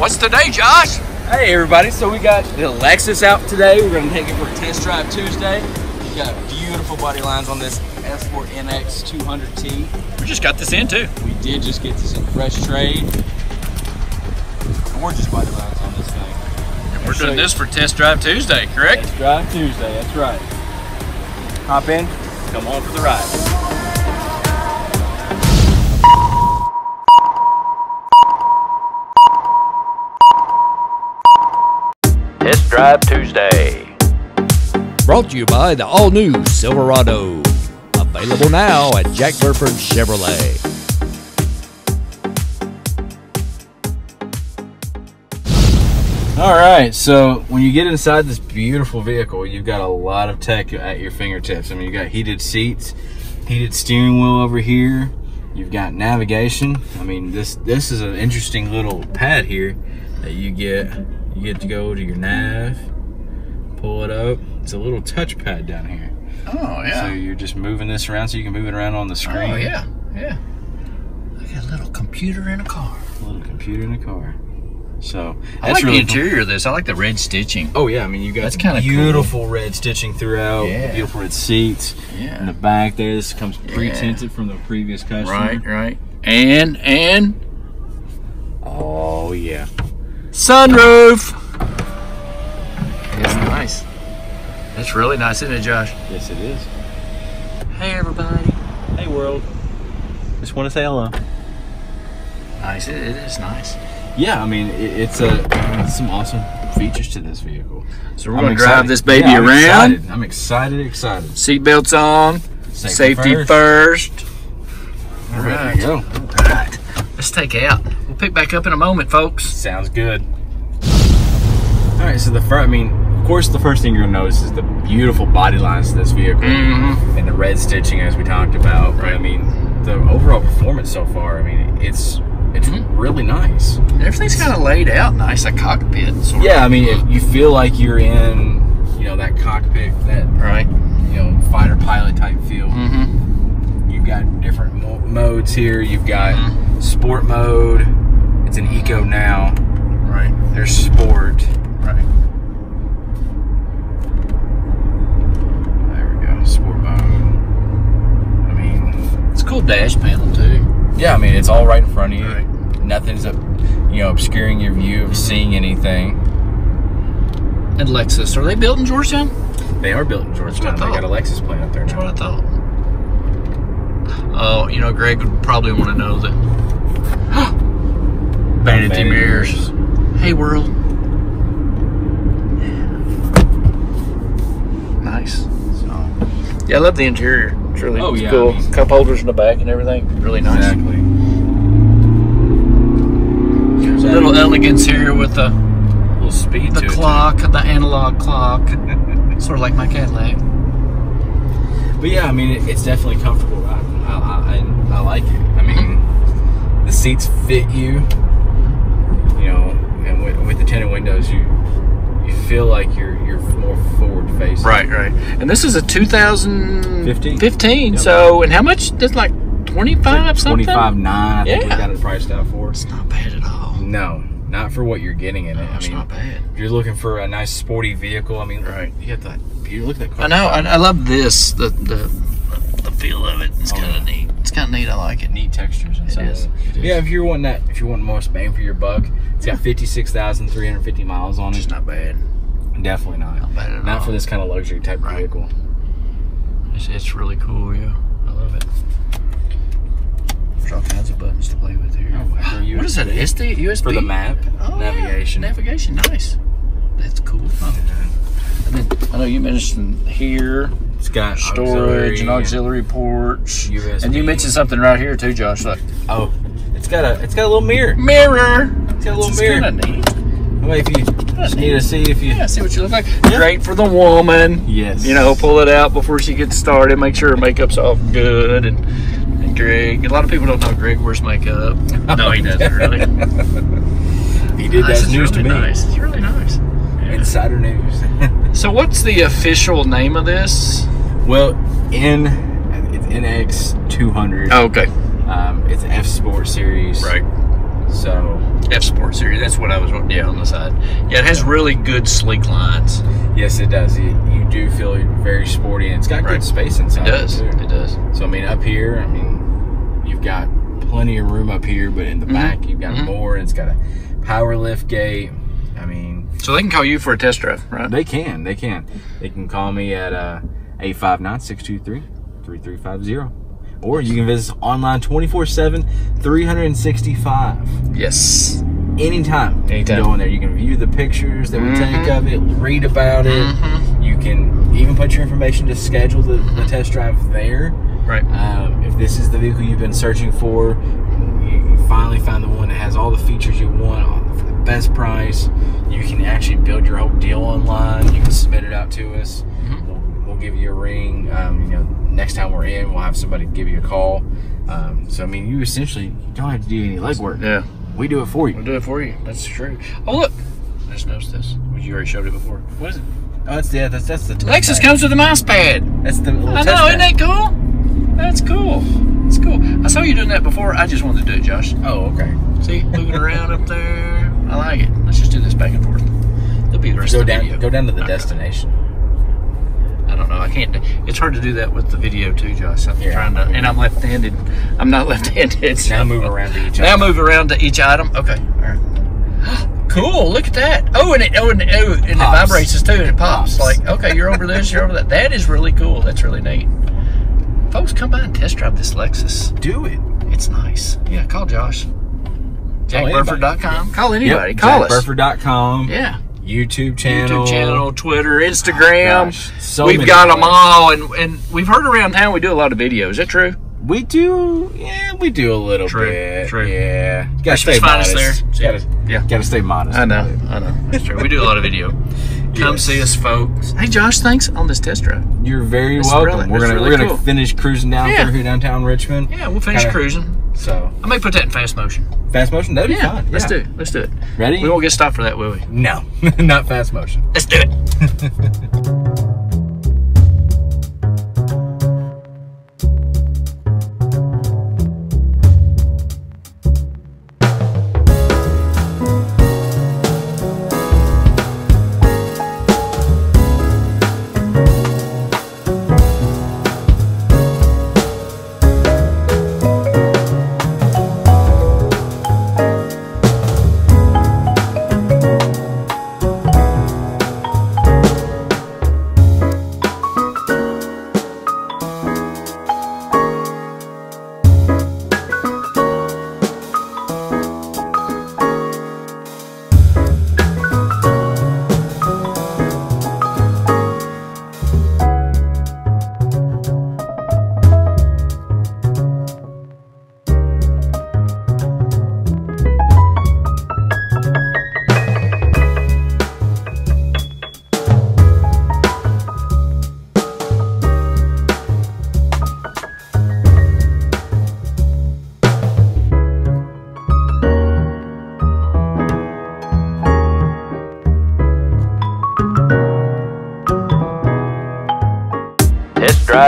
What's today, Josh? Hey everybody, so we got the Lexus out today. We're gonna take it for a test drive Tuesday. We got beautiful body lines on this S4 NX 200T. We just got this in too. We did just get this in fresh trade. Gorgeous body lines on this thing. And we're So- doing this for Test Drive Tuesday, correct? Test drive Tuesday, that's right. Hop in, come on for the ride. Test Drive Tuesday. Brought to you by the all new Silverado. Available now at Jack Burford Chevrolet. All right, so when you get inside this beautiful vehicle, you've got a lot of tech at your fingertips. I mean, you've got heated seats, heated steering wheel over here. You've got navigation. I mean, this this is an interesting little pad here that you get. You get to go to your nav, pull it up. It's a little touch pad down here. Oh yeah. So you're just moving this around so you can move it around on the oh, screen. Oh yeah, yeah. Like a little computer in a car. A little computer in a car. So I that's like really the cool. interior of this. I like the red stitching. Oh yeah, I mean you got That's kinda cool. beautiful red stitching throughout, Yeah. beautiful red seats. Yeah. In the back there, this comes pre-tinted from the previous customer. Right, right. And and Oh yeah. Sunroof. It's nice. It's really nice, isn't it, Josh? Yes, it is. Hey, everybody. Hey world. Just want to say hello. Nice. It, it is nice. Yeah, I mean it, it's a it's some awesome features to this vehicle. So we're I'm gonna drive this baby Yeah, I'm around. excited. I'm excited, excited. Seatbelts on. Safety, first. All Ready right. to go. Right. Let's take out. We'll pick back up in a moment, folks. Sounds good. All right, so the first, I mean, of course, the first thing you're gonna notice is the beautiful body lines of this vehicle Mm-hmm. and the red stitching, as we talked about. But I mean, the overall performance so far, I mean, it's it's Mhm. really nice. Everything's kind of laid out nice, a cockpit. Sort Yeah, I mean, if you feel like you're in, you know, that cockpit, that Right. you know, fighter pilot type feel. Mm-hmm. You've got different mo- modes here. You've got Mhm. Sport mode. It's an eco now. Right. There's sport. Right. There we go. Sport mode. I mean, It's a cool dash panel too. yeah, I mean, it's all right in front of you. Right. Nothing's up, you know, obscuring your view of seeing anything. And Lexus, are they built in Georgetown? They are built in Georgetown. They got a Lexus plant up there That's what. I thought. Oh, you know, Greg would probably want to know the vanity Vanity mirrors. Hey, world. Nice. So, Yeah, I love the interior. It's really Oh, yeah, cool. I Cup holders in the back and everything. Really nice. exactly. There's a little elegance here with the little speed the to it, clock, the analog clock. sort of like my Cadillac. But yeah, I mean, it, it's definitely comfortable. I, I, I, I- I like it. I mean, the seats fit you. You know, and with, with the tinted windows, you you feel like you're you're more forward facing. Right, right. And this is a 2015. 15. 15. Yep. So, and how much? That's like 25 something? Twenty five nine. I think we Yeah. got it priced out for. It's not bad at all. No, not for what you're getting in it. No, I it's mean, not bad. if you're looking for a nice sporty vehicle, I mean, Right. You have that. You look at that car. I know. I, I love this. The the the feel of it. It's Oh, kind of yeah. neat. It's neat. I like it. neat textures inside. is. of It is. Yeah, if you're wanting that, if you want more bang for your buck, it's got 56,350 miles on it. It's not bad. Definitely not. Not bad at Not all. for this kind of luxury type Right. vehicle. It's, it's really cool. Yeah, I love it. There's all kinds of buttons to play with here. Oh, micro what is that? USB? SD USB For the map, Oh, yeah. navigation. Navigation. Nice. That's cool. Huh? And then I know you mentioned here It's got storage and auxiliary auxiliary ports. USB. And you mentioned something right here too, Josh. Look, Oh, it's got a it's got a little mirror. mirror. It's got a little mirror. kind of neat. Well, if you just need to see if you. Yeah, see what you look like. Great for the woman. Yes. You know, pull it out before she gets started. Make sure her makeup's all good. And, and Greg, a lot of people don't know Greg wears makeup. No, he doesn't really. He did Nice, that's news really to me. Nice. It's really nice. Yeah. Insider news. So, what's the official name of this? well, in it's NX 200. Oh, okay. Um, it's F Sport series. Right. So F Sport series. That's what I was. Yeah, on the side. Yeah, it has really good sleek lines. Yes, it does. You, you do feel very sporty, and it's got Right. good space inside. It does. too. It does. So I mean, up here, I mean, you've got plenty of room up here, but in the back, you've got Mhm. more. It's got a power lift gate. So they can call you for a test drive, right? they can, they can, they can call me at uh, 859-623-3350. Or you can visit us online 24-7, 365. yes. Anytime. You Anytime. can go in there. You can view the pictures that we take Mhm. of it, read about it. Mhm. You can even put your information to schedule the, the test drive there. Right. Um, if this is the vehicle you've been searching for, you, finally find the one that has all the features you want all- for the best price. You can actually build your whole deal online. You can submit it out to us. Mhm. We'll, we'll give you a ring. Um, you know, next time we're in, we'll have somebody give you a call. Um, so I mean, you essentially don't have to do any legwork. Yeah. We do it for you. We'll do it for you. That's true. Oh look, I just noticed this. You already showed it before. What is it? Oh, that's yeah. That's that's the Lexus test comes with a mouse pad. pad. That's the little I know, pad. isn't that cool? That's cool. It's cool. I saw you doing that before. I just wanted to do it, Josh. Oh, okay. See, moving around up there. I like it. Let's just do this back and forth. That'll be the rest Go of the down. video. Go down to the Okay. destination. I don't know. I can't. It's hard to do that with the video too, Josh. I'm Yeah. trying to, and I'm left-handed. I'm not left-handed. so- Now move around to each Now other. move around to each item. Okay. All right. Cool. Look at that. Oh, and it oh and, oh, and it Pops. vibrates too, and it pops. Pops. Like, okay, you're over this, you're over that. That is really cool. That's really neat. Folks, come by and test drive this Lexus. Do it. It's nice. Yeah, call Josh. JackBurford.com. Call anybody. Yep, Call us. JackBurford.com. Yeah. YouTube channel. YouTube channel, Twitter, oh, Instagram. Gosh, so we've got them all, and and we've heard around town we do a lot of videos. Is that true? We do, yeah, we do a little True, bit. true. Yeah, gotta stay modest. there. Gotta, Yeah. gotta stay modest. I know, I know. That's true. We do a lot of video. Come Yes. see us, folks. Hey, Josh, thanks on this test drive. You're very welcome. really- we're gonna really we're gonna cool. finish cruising down Yeah. through downtown Richmond. Yeah, we'll finish Kinda- cruising. So I may put that in fast motion. Fast motion, that'd be Yeah, fun. let's yeah. do it. Let's do it. Ready? We won't get stopped for that, will we? No, not fast motion. Let's do it.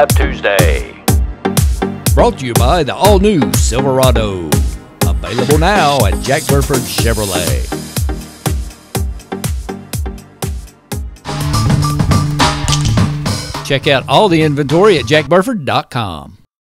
Drive Tuesday. Brought to you by the all new Silverado. Available now at Jack Burford Chevrolet. Check out all the inventory at jackburford.com.